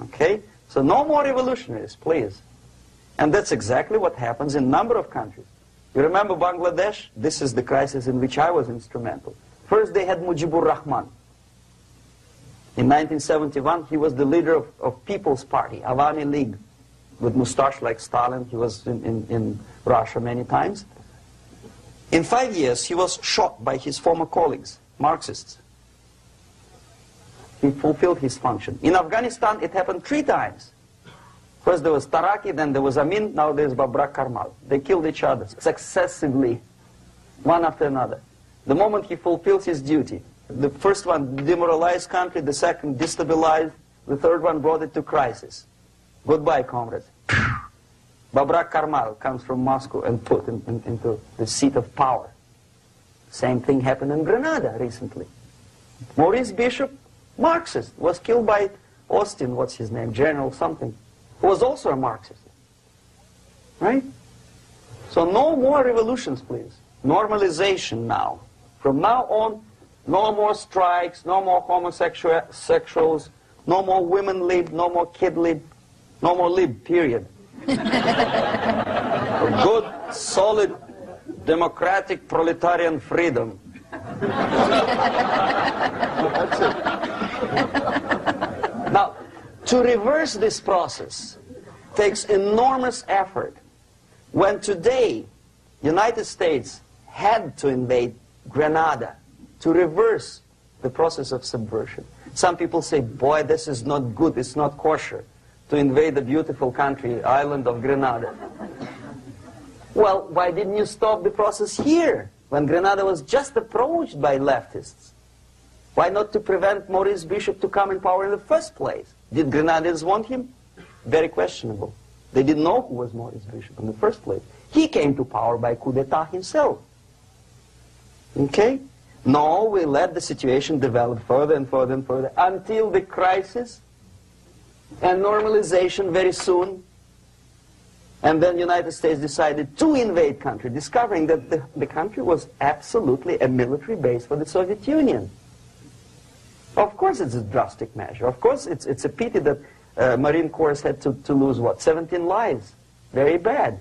Okay? So no more revolutionaries, please. And that's exactly what happens in a number of countries. You remember Bangladesh? This is the crisis in which I was instrumental. First they had Mujibur Rahman. In 1971, he was the leader of, of People's Party, Awami League, with mustache like Stalin. He was in, in, in Russia many times. In five years, he was shot by his former colleagues, Marxists. He fulfilled his function. In Afghanistan, it happened three times. First there was Taraki, then there was Amin, now there's Babrak Karmal. They killed each other successively, one after another. The moment he fulfills his duty, the first one demoralized country, the second destabilized, the third one brought it to crisis. Goodbye, comrades. Babrak Karmal comes from Moscow and put in, in, into the seat of power. Same thing happened in Grenada recently. Maurice Bishop Marxist, was killed by Austin, what's his name, General something, who was also a Marxist. Right? So no more revolutions, please. Normalization now. From now on, no more strikes, no more homosexuals, no more women lib, no more kid lib, no more lib, period. good, solid, democratic proletarian freedom. That's it. Now, to reverse this process takes enormous effort. When today, United States had to invade Grenada to reverse the process of subversion. Some people say, boy, this is not good, it's not kosher to invade the beautiful country, island of Grenada. Well, why didn't you stop the process here, when Grenada was just approached by leftists? Why not to prevent Maurice Bishop to come in power in the first place? Did Grenadians want him? Very questionable. They didn't know who was Maurice Bishop in the first place. He came to power by coup d'etat himself. Okay? No, we let the situation develop further and further and further until the crisis and normalization very soon. And then the United States decided to invade country, discovering that the, the country was absolutely a military base for the Soviet Union. Of course it's a drastic measure. Of course it's, it's a pity that uh, Marine Corps had to, to lose, what, 17 lives. Very bad.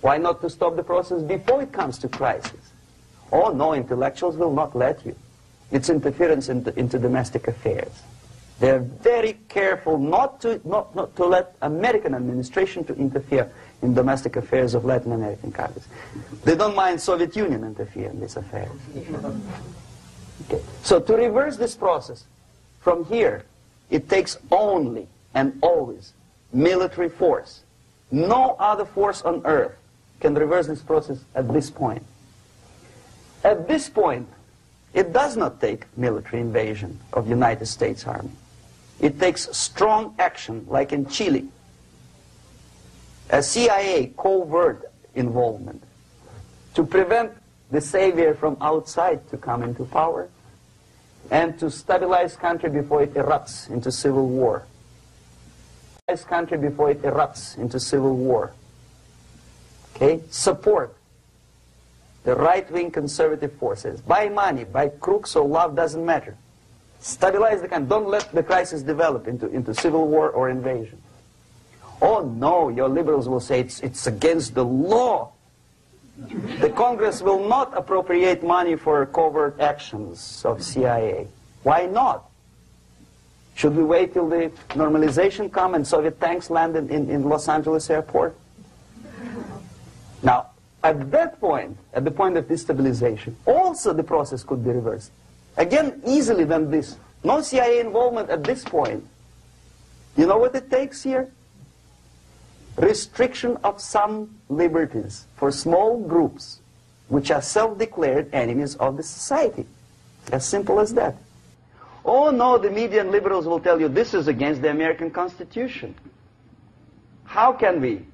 Why not to stop the process before it comes to crisis? Oh, no, intellectuals will not let you. It's interference into, into domestic affairs. They're very careful not to, not, not to let American administration to interfere in domestic affairs of Latin American countries. They don't mind Soviet Union interfere in these affairs. Okay. So to reverse this process, from here, it takes only and always military force. No other force on earth can reverse this process at this point. At this point, it does not take military invasion of United States Army. It takes strong action, like in Chile, a CIA covert involvement to prevent the savior from outside to come into power and to stabilize country before it erupts into civil war. Stabilize country before it erupts into civil war. Okay? Support the right-wing conservative forces. By money, by crooks or love, doesn't matter. Stabilize the country. Don't let the crisis develop into, into civil war or invasion. Oh no, your liberals will say it's, it's against the law the Congress will not appropriate money for covert actions of CIA. Why not? Should we wait till the normalization come and Soviet tanks land in, in, in Los Angeles airport? Now, at that point, at the point of destabilization, also the process could be reversed. Again, easily than this. No CIA involvement at this point. You know what it takes here? Restriction of some liberties for small groups which are self-declared enemies of the society. As simple as that. Oh no, the media and liberals will tell you this is against the American Constitution. How can we,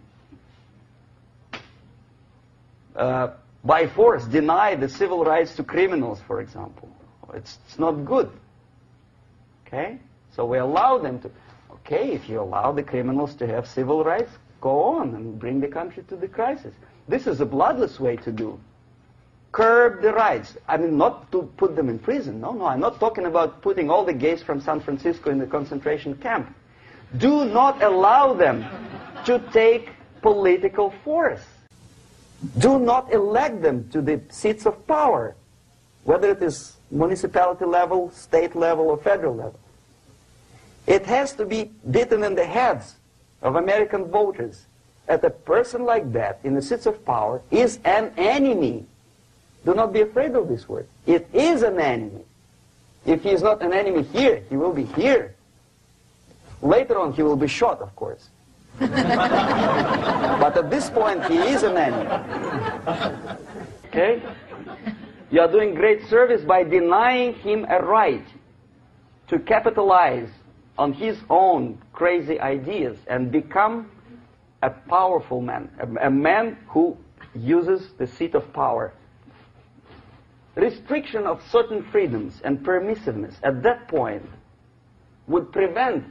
uh, by force, deny the civil rights to criminals, for example? It's, it's not good. Okay? So we allow them to. Okay, if you allow the criminals to have civil rights, go on and bring the country to the crisis. This is a bloodless way to do. Curb the rights. I mean, not to put them in prison. No, no, I'm not talking about putting all the gays from San Francisco in the concentration camp. Do not allow them to take political force. Do not elect them to the seats of power, whether it is municipality level, state level, or federal level. It has to be bitten in the heads of American voters that a person like that in the seats of power is an enemy. Do not be afraid of this word. It is an enemy. If he is not an enemy here, he will be here. Later on, he will be shot, of course. but at this point, he is an enemy. Okay? You are doing great service by denying him a right to capitalize on his own crazy ideas and become a powerful man, a, a man who uses the seat of power. Restriction of certain freedoms and permissiveness at that point would prevent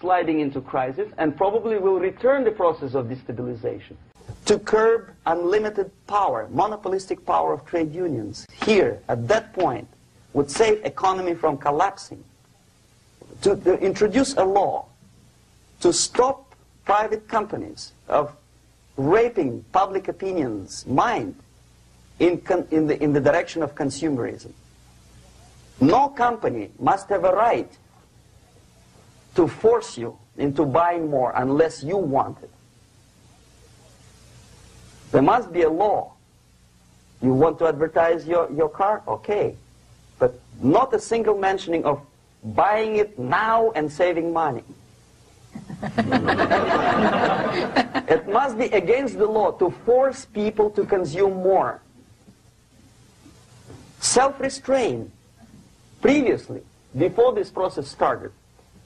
sliding into crisis and probably will return the process of destabilization. To curb unlimited power, monopolistic power of trade unions, here, at that point, would save economy from collapsing. To, introduce a law to stop private companies of raping public opinion's mind in, in, the, in the direction of consumerism. No company must have a right to force you into buying more unless you want it. There must be a law. You want to advertise your, your car? Okay. But not a single mentioning of buying it now and saving money. it must be against the law to force people to consume more. Self-restraint. Previously, before this process started,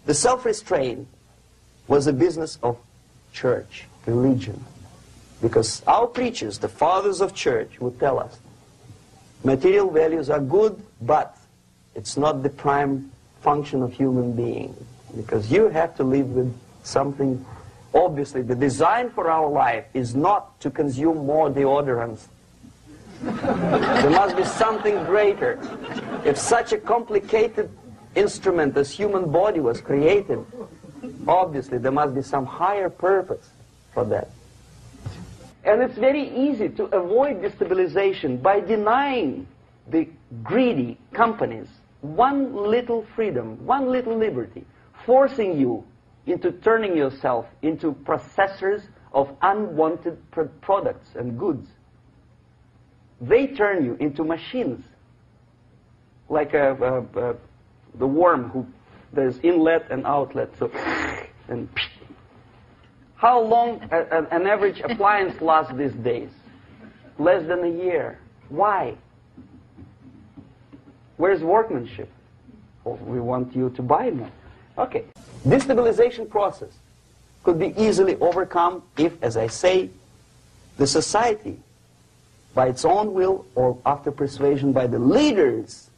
the self-restraint was a business of church, religion. Because our preachers, the fathers of church, would tell us, material values are good, but it's not the prime function of human being. Because you have to live with something, obviously, the design for our life is not to consume more deodorants. there must be something greater. If such a complicated instrument as human body was created, obviously there must be some higher purpose for that. And it's very easy to avoid destabilization by denying the greedy companies one little freedom, one little liberty, forcing you into turning yourself into processors of unwanted pr products and goods. They turn you into machines, like a, a, a, the worm who there's inlet and outlet. So, and how long an average appliance lasts these days? Less than a year. Why? Where's workmanship? Well, we want you to buy more. Okay. Destabilization process could be easily overcome if, as I say, the society, by its own will or after persuasion by the leaders,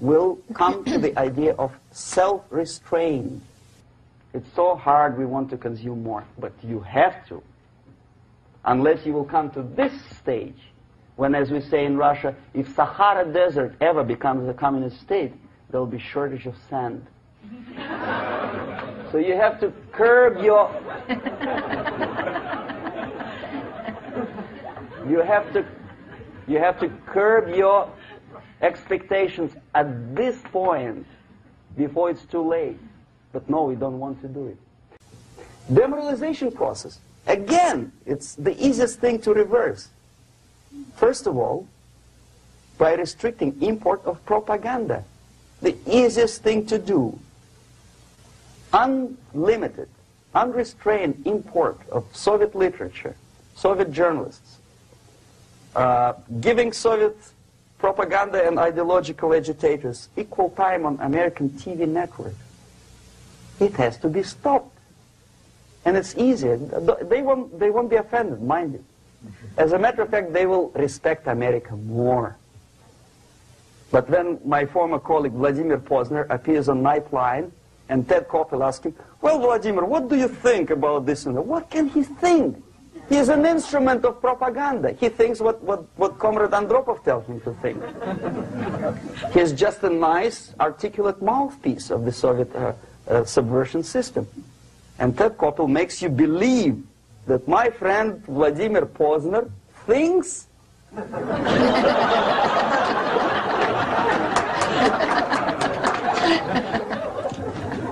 will come to the idea of self-restraint. It's so hard we want to consume more, but you have to. Unless you will come to this stage, when, as we say in Russia, if Sahara Desert ever becomes a communist state, there will be shortage of sand. so you have to curb your... you have to you have to curb your expectations at this point before it's too late. But no, we don't want to do it. Demoralization process Again, it's the easiest thing to reverse. First of all, by restricting import of propaganda. The easiest thing to do. Unlimited, unrestrained import of Soviet literature, Soviet journalists, uh, giving Soviet propaganda and ideological agitators equal time on American TV network. It has to be stopped. And it's easier. They won't, they won't be offended, mind you. As a matter of fact, they will respect America more. But when my former colleague Vladimir Pozner appears on Nightline and Ted Koppel asks him, well, Vladimir, what do you think about this? And what can he think? He is an instrument of propaganda. He thinks what, what, what Comrade Andropov tells him to think. he is just a nice, articulate mouthpiece of the Soviet uh, uh, subversion system. And Ted Koppel makes you believe that my friend Vladimir Pozner thinks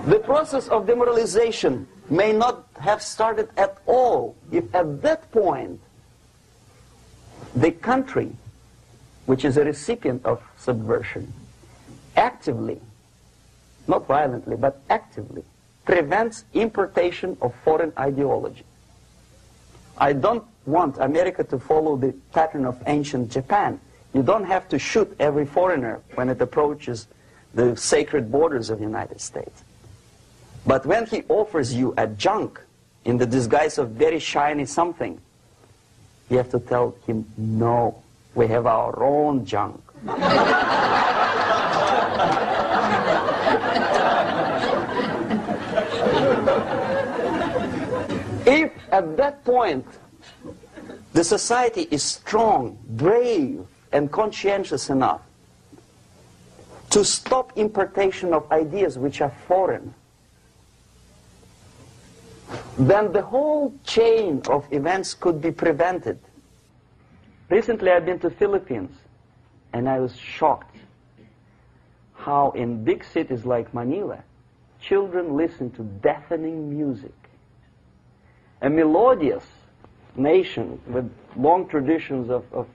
the process of demoralization may not have started at all if at that point the country, which is a recipient of subversion, actively, not violently, but actively, prevents importation of foreign ideology. I don't want America to follow the pattern of ancient Japan. You don't have to shoot every foreigner when it approaches the sacred borders of the United States. But when he offers you a junk in the disguise of very shiny something, you have to tell him, no, we have our own junk. if at that point the society is strong, brave, and conscientious enough to stop importation of ideas which are foreign, then the whole chain of events could be prevented. Recently I've been to Philippines and I was shocked how in big cities like Manila, children listen to deafening music. A melodious nation with long traditions of, of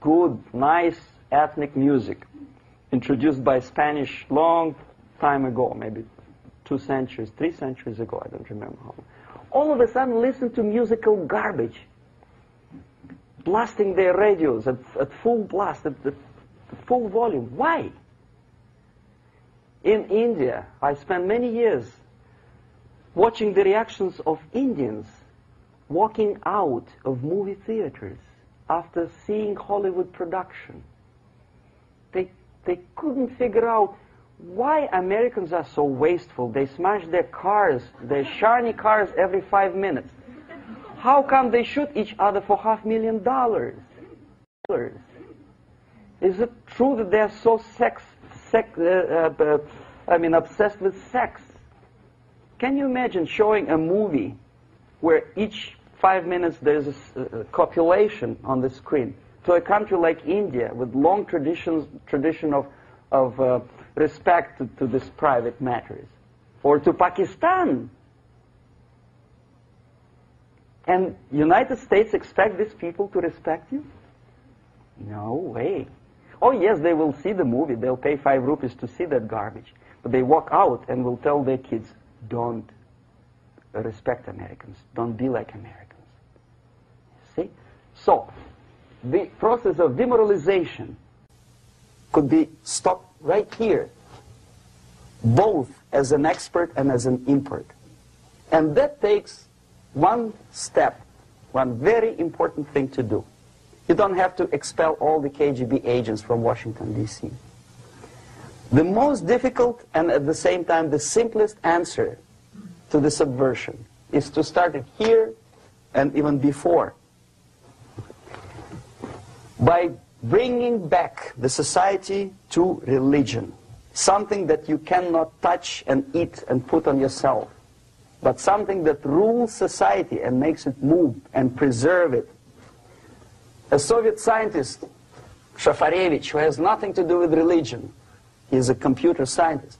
good, nice ethnic music introduced by Spanish long time ago, maybe two centuries, three centuries ago, I don't remember how. All of a sudden listen to musical garbage, blasting their radios at, at full blast, at, at full volume. Why? In India, I spent many years watching the reactions of Indians walking out of movie theaters after seeing Hollywood production. They, they couldn't figure out why Americans are so wasteful. They smash their cars, their shiny cars every five minutes. How come they shoot each other for half million dollars? Is it true that they're so sex, sex uh, uh, I mean, obsessed with sex? Can you imagine showing a movie where each five minutes there's a, copulation on the screen to a country like India with long traditions, tradition of, of uh, respect to, to these private matters, or to Pakistan. And United States expect these people to respect you? No way. Oh yes, they will see the movie. They'll pay five rupees to see that garbage. But they walk out and will tell their kids, don't respect Americans. Don't be like Americans. So, the process of demoralization could be stopped right here, both as an expert and as an import. And that takes one step, one very important thing to do. You don't have to expel all the KGB agents from Washington, D.C. The most difficult and at the same time the simplest answer to the subversion is to start it here and even before by bringing back the society to religion, something that you cannot touch and eat and put on yourself, but something that rules society and makes it move and preserve it. A Soviet scientist, Shafarevich, who has nothing to do with religion, he is a computer scientist,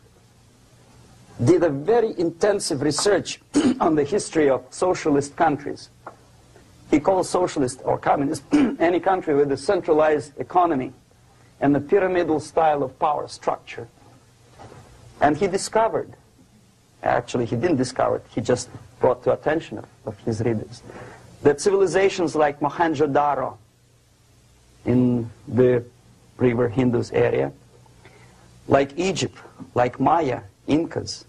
did a very intensive research on the history of socialist countries he calls socialist or communist any country with a centralized economy and a pyramidal style of power structure. And he discovered, actually he didn't discover it, he just brought to attention of, of his readers, that civilizations like Mohenjo-Daro in the river Hindus area, like Egypt, like Maya, Incas,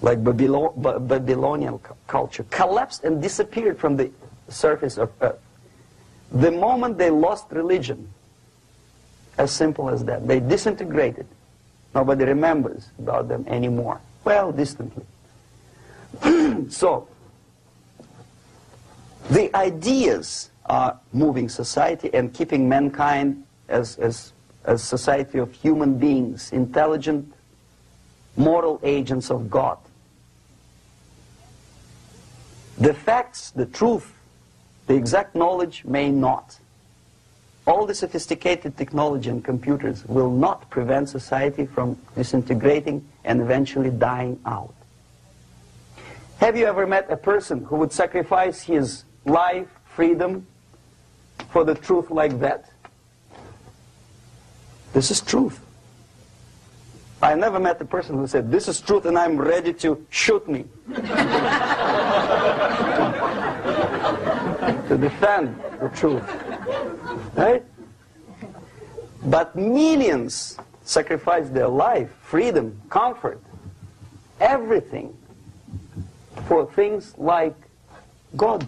like Babylonian culture, collapsed and disappeared from the surface of earth. The moment they lost religion, as simple as that, they disintegrated. Nobody remembers about them anymore. Well, distantly. so, the ideas are moving society and keeping mankind as, as, as society of human beings, intelligent, moral agents of God. The facts, the truth, the exact knowledge may not. All the sophisticated technology and computers will not prevent society from disintegrating and eventually dying out. Have you ever met a person who would sacrifice his life, freedom, for the truth like that? This is truth. I never met a person who said, this is truth and I'm ready to shoot me. to defend the truth. Right? But millions sacrifice their life, freedom, comfort, everything for things like God,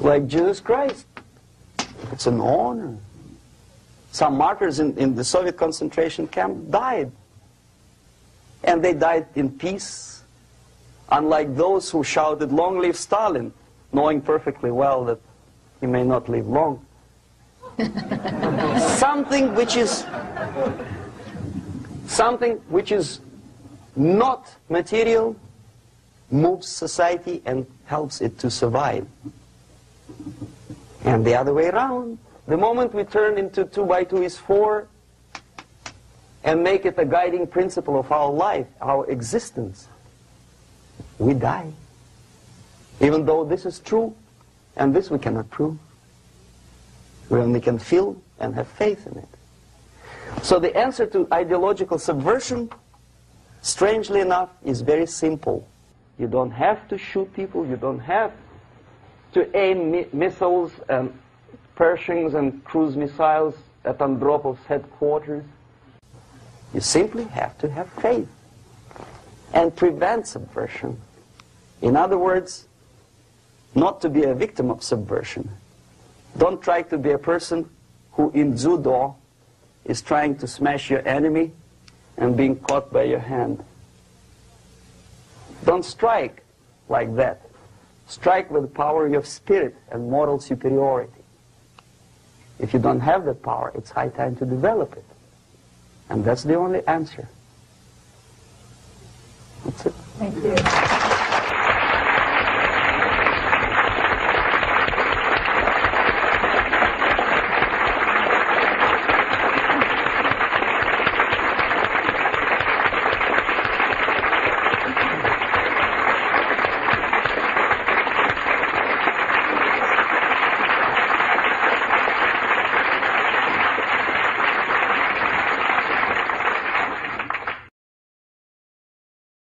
like Jesus Christ. It's an honor. Some martyrs in, in the Soviet concentration camp died. And they died in peace, unlike those who shouted, long live Stalin, knowing perfectly well that he may not live long. something which is something which is not material moves society and helps it to survive. And the other way around. The moment we turn into 2 by 2 is 4 and make it a guiding principle of our life, our existence, we die. Even though this is true, and this we cannot prove. We only can feel and have faith in it. So the answer to ideological subversion, strangely enough, is very simple. You don't have to shoot people, you don't have to aim mi missiles and Pershings and cruise missiles at Andropov's headquarters. You simply have to have faith and prevent subversion. In other words, not to be a victim of subversion. Don't try to be a person who in judo is trying to smash your enemy and being caught by your hand. Don't strike like that. Strike with the power of spirit and moral superiority. If you don't have that power, it's high time to develop it. And that's the only answer. That's it. Thank you.